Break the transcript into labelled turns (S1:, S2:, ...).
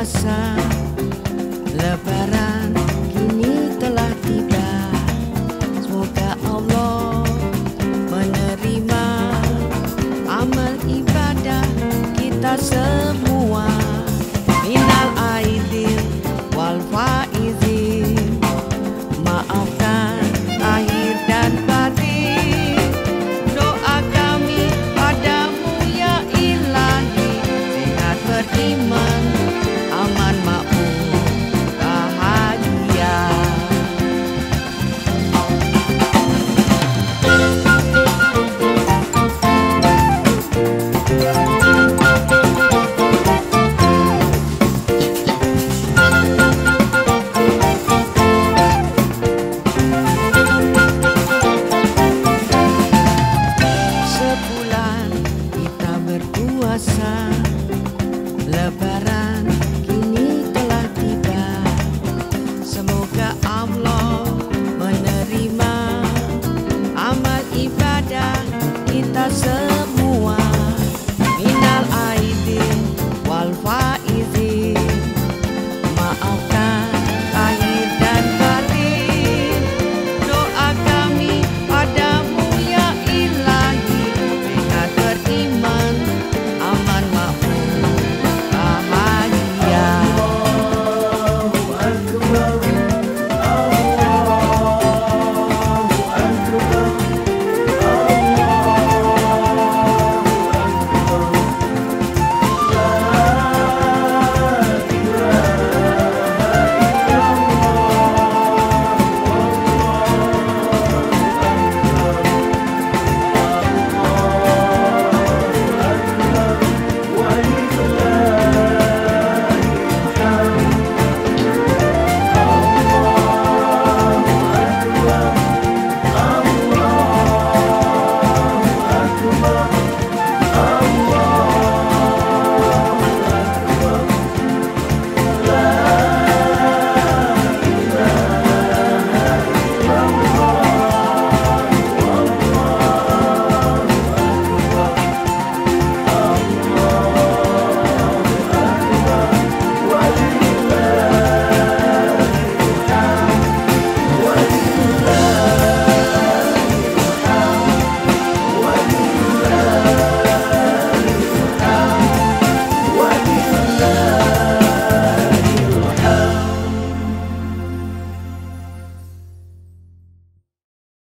S1: pasar.